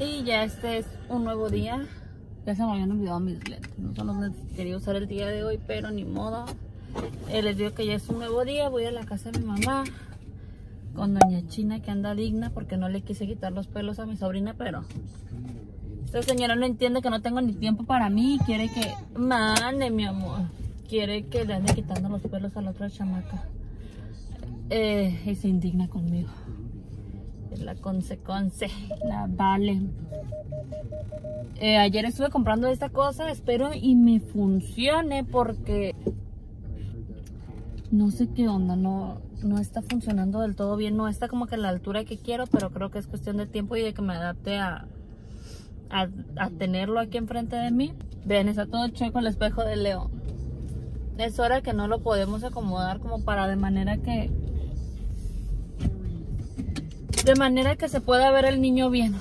Y ya este es un nuevo día. Ya se me habían olvidado mis lentes. No son los que quería usar el día de hoy, pero ni modo. Eh, les digo que ya es un nuevo día. Voy a la casa de mi mamá con doña China que anda digna porque no le quise quitar los pelos a mi sobrina, pero esta señora no entiende que no tengo ni tiempo para mí quiere que mande mi amor. Quiere que le ande quitando los pelos a la otra chamaca. Eh, y se indigna conmigo. La consecuencia, la vale. Eh, ayer estuve comprando esta cosa, espero y me funcione porque no sé qué onda, no, no está funcionando del todo bien, no está como que a la altura que quiero, pero creo que es cuestión de tiempo y de que me adapte a, a, a tenerlo aquí enfrente de mí. Ven, está todo chueco el espejo de Leo. Es hora que no lo podemos acomodar como para de manera que de manera que se pueda ver el niño bien.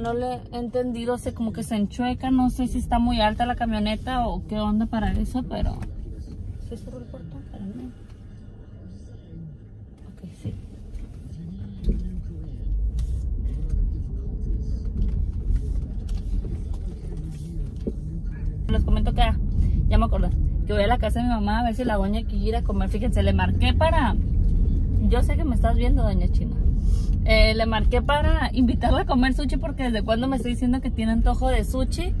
No le he entendido, sé como que se enchueca, no sé si está muy alta la camioneta o qué onda para eso, pero... ¿Se cerró el portón? Ok, sí. Les comento que ya me acordé que voy a la casa de mi mamá a ver si la doña quiere ir a comer. Fíjense, le marqué para... Yo sé que me estás viendo, doña China. Eh, le marqué para invitarla a comer sushi porque desde cuando me estoy diciendo que tiene antojo de sushi.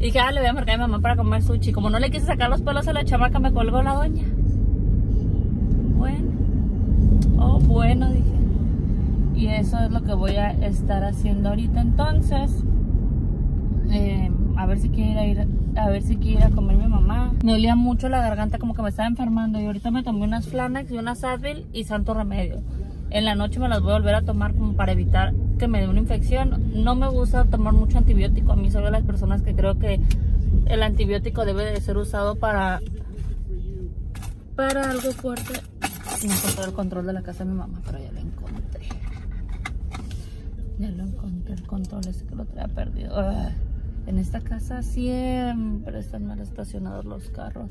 Y dije, ah, le voy a marcar a mi mamá para comer sushi. Como no le quise sacar los pelos a la chamaca, me colgó la doña. Bueno. Oh, bueno, dije. Y eso es lo que voy a estar haciendo ahorita. Entonces, eh, a ver si quiere ir a ver si quiere ir a comer mi mamá. Me dolía mucho la garganta, como que me estaba enfermando. Y ahorita me tomé unas Flanax y unas Advil y santo remedio. En la noche me las voy a volver a tomar como para evitar que me dé una infección. No me gusta tomar mucho antibiótico. A mí soy las personas que creo que el antibiótico debe de ser usado para para algo fuerte. No encontré el control de la casa de mi mamá, pero ya lo encontré. Ya lo encontré, el control ese que lo traía perdido. En esta casa siempre están mal estacionados los carros.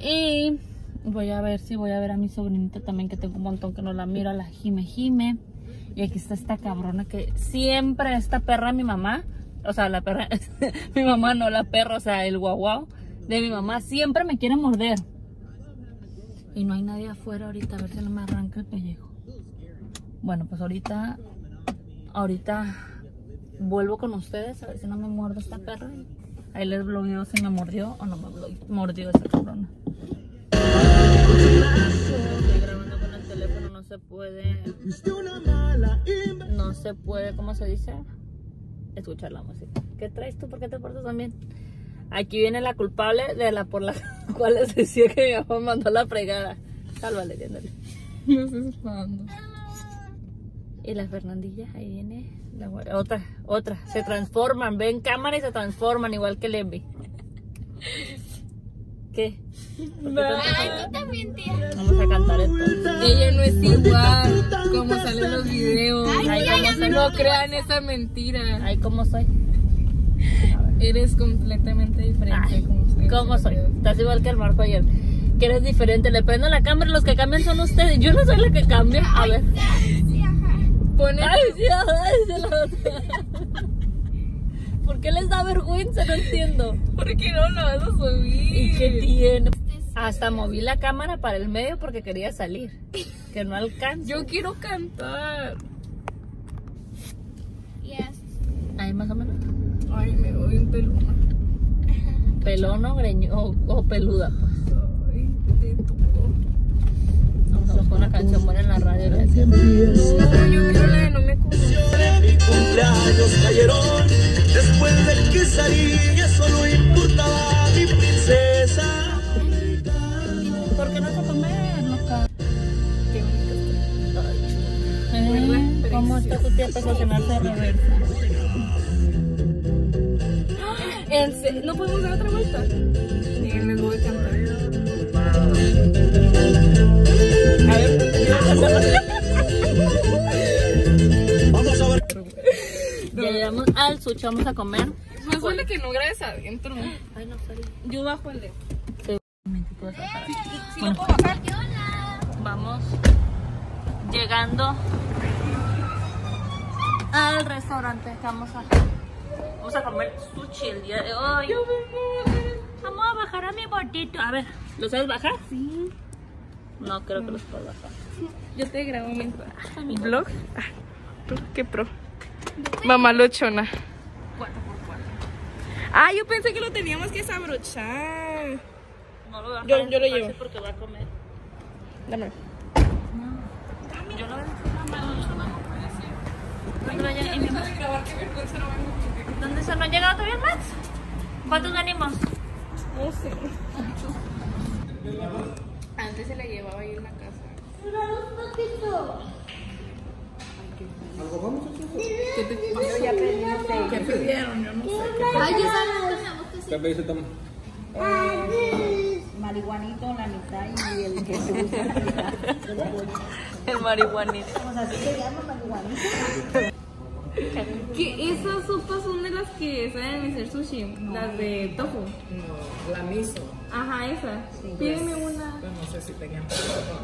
Y voy a ver si voy a ver a mi sobrinita también, que tengo un montón que no la miro, la Jime Jime. Y aquí está esta cabrona que siempre, esta perra, mi mamá, o sea, la perra, mi mamá no, la perra, o sea, el guau de mi mamá, siempre me quiere morder. Y no hay nadie afuera ahorita, a ver si no me arranca el pellejo. Bueno, pues ahorita ahorita vuelvo con ustedes a ver si no me muerdo esta perra. Ahí les blogueo si me mordió o no me mordió esta cabrona. Se puede. No se puede, ¿cómo se dice? Escuchar la música. ¿Qué traes tú? ¿Por qué te portas también? Aquí viene la culpable de la por la cual les decía que mi mamá mandó la fregada. Sálvale, viéndole. No. Y la Fernandilla, ahí viene. La, otra, otra. Se transforman, ven cámara y se transforman, igual que el Envy. ¿Qué? Ay, tú también, tía. Vamos a cantar entonces. Ella no es igual como salen los videos. Ay, ya, ya. No crean esa mentira. Ay, ¿cómo soy? Eres completamente diferente. Ay, como ustedes. ¿Cómo soy? Estás igual que el Marco ayer. Que eres diferente. Le prendo la cámara y los que cambian son ustedes. Yo no soy la que cambia. A ver. Sí, ajá. Pone Ay, sí, ay, lo- ¿Por qué les da vergüenza? No entiendo. ¿Por qué no lo vas a subir? ¿Y qué tiene? Hasta moví la cámara para el medio porque quería salir. Que no alcanza. Yo quiero cantar. Yes. Ahí más o menos. Ay, me doy un pelona. Pelón o greño o, o peluda. Pues. Ay, de todo. Vamos a buscar una canción buena en la radio. gracias. No, yo quiero la de no me mi cumpleaños cayeron ya solo importaba mi princesa ¿Por qué no se comer, loca? Qué bonito Eh, ¿Verdad? ¿Cómo está tu tía para de reversa? ¿No podemos dar otra vuelta? Sí, les voy a cantar. A ver, vamos a ver ya llegamos al sushi, vamos a comer. Que no grabes adentro. Ay, no sale. Yo bajo el de. Sí. Un momentito, vas a bajar. Si Bueno. lo puedo bajar. Hola. Vamos llegando al restaurante que vamos a vamos a comer sushi el día de hoy. Vamos a bajar a mi bordito. A ver, ¿lo sabes bajar? Sí. No creo que los puedas bajar. Yo te grabo mientras. ¿Vlog? Ah, ¿Qué pro? Mamá lochona. Ah, yo pensé que lo teníamos que desabrochar. No lo voy a Yo- yo lo llevo. porque va a comer. Dame. Yo lo voy a. Pero ¿Dónde se no han llegado todavía más? ¿Cuántos venimos? No sé. Antes se la llevaba ahí en la casa. ¿Qué pidieron? Yo no sé. Ay, yo sabía que ¿Qué pediste, Tom? marihuanito la mitad y el que se usa la mitad. El marihuanito. Pues así se llama marihuanito. Que esas sopas son de las que saben hacer sushi, las de tofu. No, la miso. Ajá, esa. Pídeme una. Pues no sé si tenían con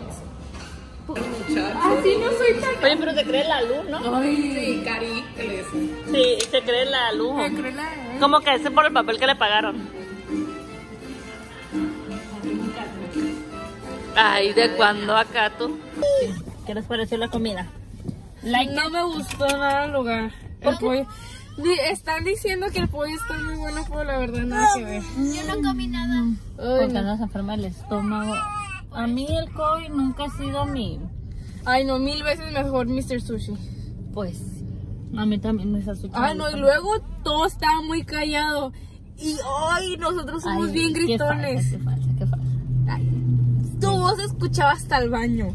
miso. Así no soy tan. Oye, pero se cree la luz, ¿no? Sí, cari, que le dicen. Sí, se cree la luz. Como que ese por el papel que le pagaron. Ay, ¿de cuándo acá tú? ¿Qué les pareció la comida? Like No me gustó nada el lugar. El pollo. Están diciendo que el pollo está muy bueno, pero la verdad nada que ver. Yo no comí nada. porque andas enferma el estómago. A mí el COVID nunca ha sido mi... Ay, no, mil veces mejor Mr. Sushi. Pues, a mí también me está asustando. Ay, no, y luego todo estaba muy callado. Y ay, nosotros somos Ay, bien qué gritones. falsa, Qué falsa, qué falsa. Ay, tu voz escuchaba hasta el baño.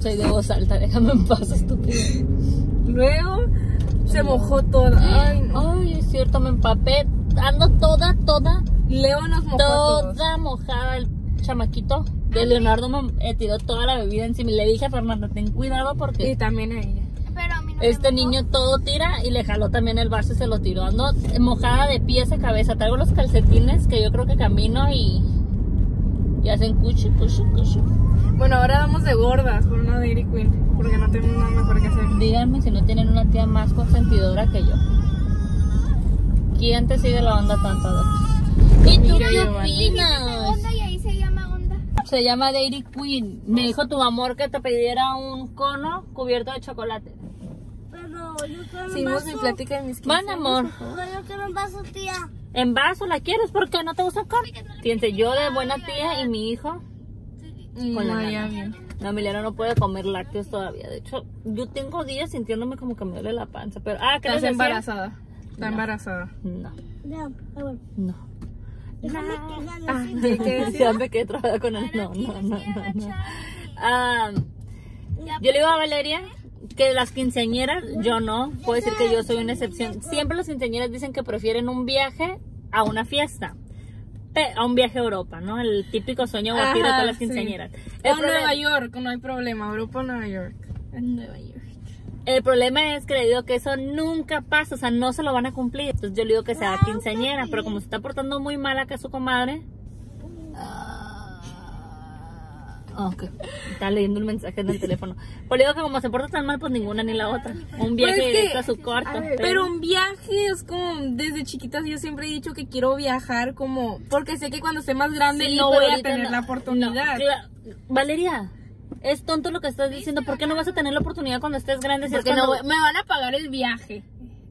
Soy de voz alta, déjame en paz, estúpido. Luego se mojó toda. Ay, no. Ay, es cierto, me empapé. Ando toda, toda, Leo nos mojó toda mojada. El chamaquito de Leonardo me tiró toda la bebida encima. Y le dije a Fernanda, ten cuidado Y porque también a ella. Pero a mí no este niño todo tira y le jaló también el vaso y se lo tiró. Ando mojada de pies a cabeza. Traigo los calcetines que yo creo que camino y, y hacen cuchi, cuchi, cuchi. Bueno, ahora vamos de gordas por una Dairy Queen. Porque no tenemos nada mejor que hacer. Díganme si no tienen una tía más consentidora que yo. ¿Quién te sigue la onda tanto? a ver? ¿Y tú Mira, qué Giovanni. opinas? Onda y ahí se llama onda. Se llama Dairy Queen. Me dijo tu amor que te pidiera un cono cubierto de chocolate. Pero yo quiero Seguimos mi plática de mis 15 Van, amor. Pero yo quiero un vaso, tía. En vaso la quieres, ¿por qué no te gusta el cono? Fíjense, yo de buena tía y mi hijo. Con la No, ya bien. No, Emiliano no puede comer lácteos todavía. De hecho, yo tengo días sintiéndome como que me duele la panza. Pero, ah, ¿qué les Estás embarazada. Está No. embarazada. No, Ya, a ver. no. Que. Ah. Siempre que con. No, no, no, no. no. Ah, yo le digo a Valeria que las quinceañeras, yo no. Puedo decir que yo soy una excepción. Siempre las quinceañeras dicen que prefieren un viaje a una fiesta. A un viaje a Europa, ¿no? El típico sueño guajiro de todas las sí. quinceañeras. O El, problema- Nueva York, no hay problema. Europa o Nueva York. En Nueva York. El problema es que le digo que eso nunca pasa, o sea, no se lo van a cumplir. Entonces yo le digo que sea quinceañera, pero como se está portando muy mal acá su comadre. Ah, ok. Está leyendo un mensaje en el teléfono. Pues le digo que como se porta tan mal, pues ninguna ni la otra. Un viaje Pues es que- directo a su cuarto. Pero un viaje es como, desde chiquitas yo siempre he dicho que quiero viajar como, porque sé que cuando esté más grande Sí, no voy a tener no- la oportunidad. no, Valeria, es tonto lo que estás diciendo. ¿Por qué no vas a tener la oportunidad cuando estés grande? Si es porque no cuando- voy- me van a pagar el viaje.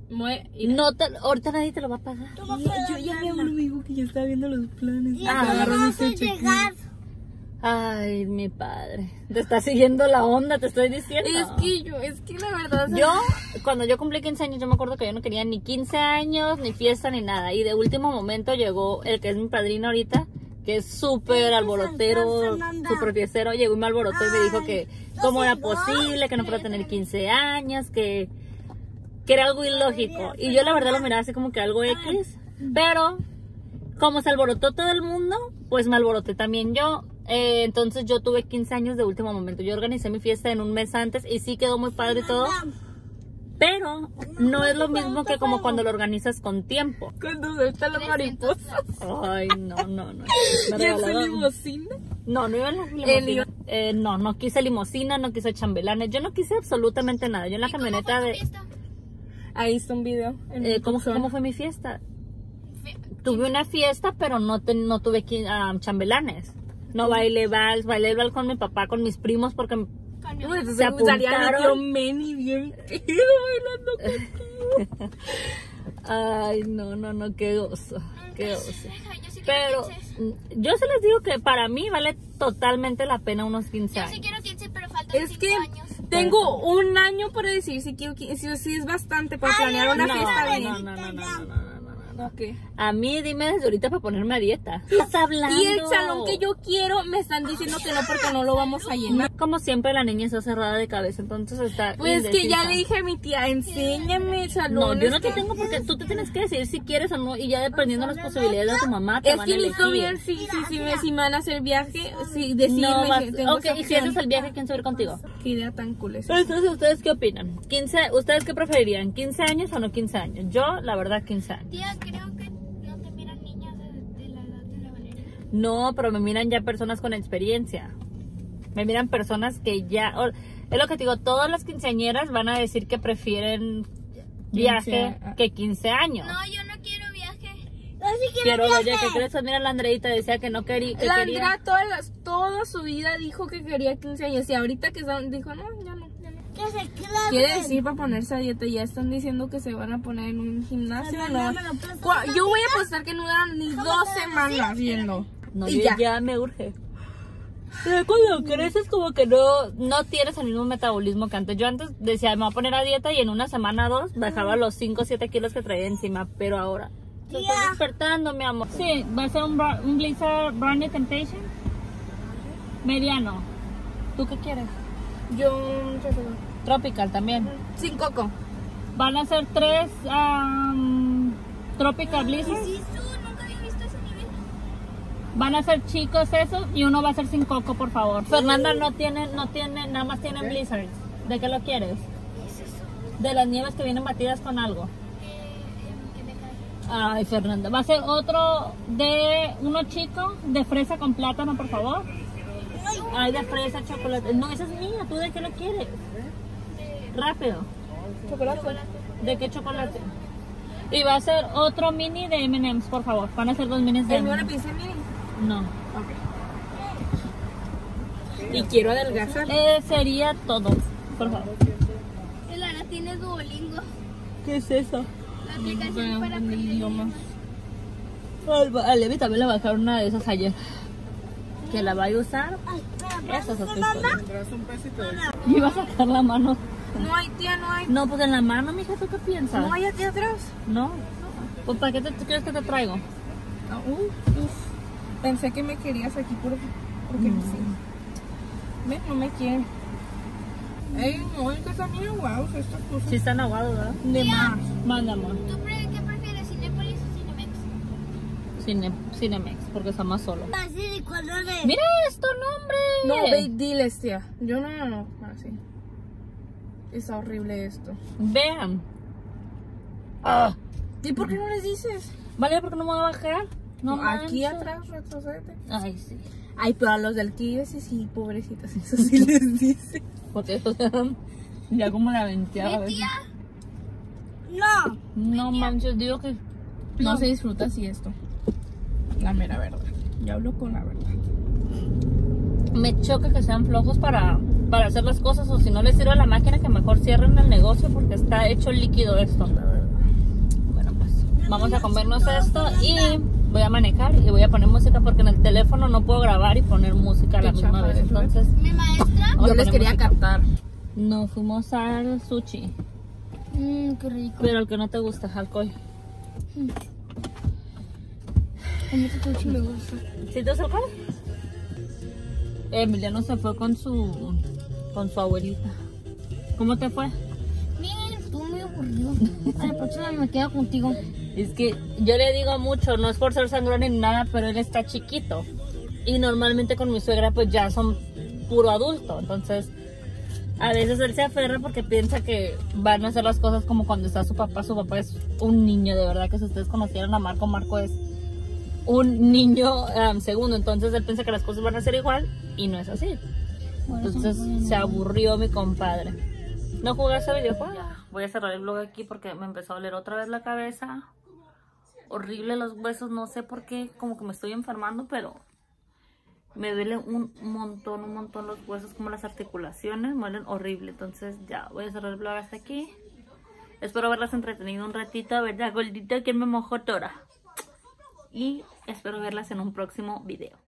No te- ahorita nadie te lo va a pagar. yo ya vi a un amigo que ya está viendo los planes. Y Ah, agarró vamos a llegar. Ay, mi padre. Te está siguiendo la onda, te estoy diciendo. Es que yo, es que la verdad. Yo, cuando yo cumplí 15 años, yo me acuerdo que yo no quería ni 15 años, ni fiesta, ni nada. Y de último momento llegó el que es mi padrino ahorita, que es súper alborotero, súper fiestero. Llegó y me alborotó y me dijo que cómo era posible, que no podía tener 15 años, que, que era algo ilógico. Y yo la verdad lo miraba así como que algo X. Pero, como se alborotó todo el mundo, pues me alboroté también yo. Eh, entonces yo tuve 15 años de último momento. Yo organicé mi fiesta en un mes antes y sí quedó muy padre y todo. Pero no es lo mismo que como cuando lo organizas con tiempo. Cuando suelta la mariposa. Ay, no, no, no. ¿Y en su regalaron- limusina? No, no iba en la iba- Eh, no, no quise limusina, no quise chambelanes. Yo no quise absolutamente nada. Yo en la camioneta de... Ahí está un video. en Eh, ¿cómo. ¿Cómo fue mi fiesta? Tuve una fiesta, pero no, te- no tuve ah, chambelanes. No bailé vals, bailé vals con mi papá, con mis primos, porque Uy, se apuntaron. Manny bien pedo bailando contigo. Ay, no, no, no, qué gozo, qué gozo. Pero mm, yo se les digo que para mí vale totalmente la pena unos 15 años. Es que tengo un año para decir si quiero qui- si, si es bastante para planear una fiesta bien. no, no, no, no, no, no, no, no. Ok. A mí dime desde ahorita para ponerme a dieta. Estás hablando. Y el salón que yo quiero me están diciendo que no porque no lo vamos a llenar. Como siempre la niña está cerrada de cabeza, entonces está Pues que ya indecisa. le dije a mi tía, enséñame No, salones. yo no te tengo porque tú te tienes que decidir si quieres o no y ya dependiendo de las posibilidades de tu mamá te Es van que a elegir. bien, sí, sí, sí, me- si me van a hacer viaje, sí, decirme No vas, que tengo ok, y si haces el viaje, ¿quién se va a ir contigo? Qué idea tan cool es. Entonces, ¿ustedes qué opinan? 15, ¿Ustedes qué preferirían? ¿15 años o no 15 años? Yo, la verdad, 15 años. No, pero me miran ya personas con experiencia. Me miran personas que ya... es lo que te digo, todas las quinceañeras van a decir que prefieren viaje que 15 años. No, yo no quiero viaje. Quiero, oye, ¿qué crees? Mira, la Andreita decía que no quería... Que La quería... Andrea todas las, toda su vida dijo que quería 15 años y ahorita que son- dijo, no, ya no, ya no. Que se clave. Quiere decir para ponerse a dieta, ya están diciendo que se van a poner en un gimnasio. No. no Cua- Yo voy a apostar que no duran ni dos semanas yendo. No, y yo ya. ya. me urge. Pero cuando creces como que no, no tienes el mismo metabolismo que antes. Yo antes decía, me voy a poner a dieta y en una semana o dos bajaba los 5 o 7 kilos que traía encima. Pero ahora, te estoy despertando, mi amor. Sí, va a ser un, un Blizzard Brownie Temptation. Mediano. ¿Tú qué quieres? Yo, Tropical también. sin coco. Van a ser tres um, Tropical Blizzard. Van a ser chicos esos y uno va a ser sin coco, por favor. Fernanda no tiene, no tiene, nada más tienen blizzards. ¿De qué lo quieres? De las nieves que vienen batidas con algo. Ay, Fernanda. Va a ser otro de uno chico de fresa con plátano, por favor. Ay, de fresa, chocolate. No, esa es mía. ¿Tú de qué lo quieres? Rápido. Chocolate. ¿De qué chocolate? Y va a ser otro mini de M&M's, por favor. Van a ser dos minis de ¿El mío le M&M's. No. Y quiero adelgazar. Eh, sería todo, por favor. El Ana tiene Duolingo. ¿Qué es eso? La aplicación para aprender idiomas. A Levi también le bajaron una de esas ayer. Que la vaya a usar. Esa es. Y iba a sacar la mano. No hay, tía, no hay. No, pues en la mano, mija, ¿tú qué piensas? No hay aquí atrás. No. Pues ¿para qué te crees que te traigo? Ah, uy, uf. Pensé que me querías aquí por, porque sí. Ven, no me quiere. Ey, no, es que están bien aguados estas cosas. Sí están aguados, ¿verdad? De más. Manda, amor. ¿Tú pre- qué prefieres, Cinépolis o Cinemex? Cine, Cinemex, porque está más solo. Así de colores. Mira esto, no, hombre. No, ve, diles, tía. Yo no, no, no. Así. Está horrible esto. Vean. Ah. ¿Y por qué no les dices? Vale, porque no me voy a bajar. No aquí manches. atrás, retrocede. Ay, sí. Ay, pero a los del Kiwi sí, sí, pobrecitas, eso sí les dice. Porque o sea, ya como la venteaba a veces. No. No manches, digo que No se disfruta así esto. La mera verdad. Ya hablo con la verdad. me choca que sean flojos para, para hacer las cosas o si no les sirve a la máquina que mejor cierren el negocio porque está hecho líquido esto. Bueno, pues vamos a comernos esto y voy a manejar y voy a poner música porque en el teléfono no puedo grabar y poner música a la misma vez. ¿eh? Entonces, Mi maestra. Yo les quería música. cantar. No, fuimos al sushi, Mmm, qué rico. pero el que no te gusta, alcohol. A mí sushi me gusta. ¿Sí te gusta alcohol? Emiliano se fue con su con su abuelita. ¿Cómo te fue? Miren, estuvo muy aburrido. A la próxima me quedo contigo. Es que yo le digo mucho, no es por ser sangrón ni nada, pero él está chiquito. Y normalmente con mi suegra pues ya son puro adulto. Entonces A veces él se aferra porque piensa que van a hacer las cosas como cuando está su papá. Su papá es un niño, de verdad que si ustedes conocieran a Marco, Marco es un niño um, segundo. Entonces él piensa que las cosas van a ser igual y no es así. Entonces se aburrió mi compadre. ¿No jugaste videojuego? Voy a cerrar el vlog aquí porque me empezó a doler otra vez la cabeza. Horrible los huesos, no sé por qué, como que me estoy enfermando, pero me duelen un montón, un montón los huesos, como las articulaciones, me duelen horrible. Entonces ya, voy a cerrar el vlog hasta aquí. Espero haberlas entretenido un ratito, ¿verdad, gordito? ¿Quién me mojó Tora? Y espero verlas en un próximo video.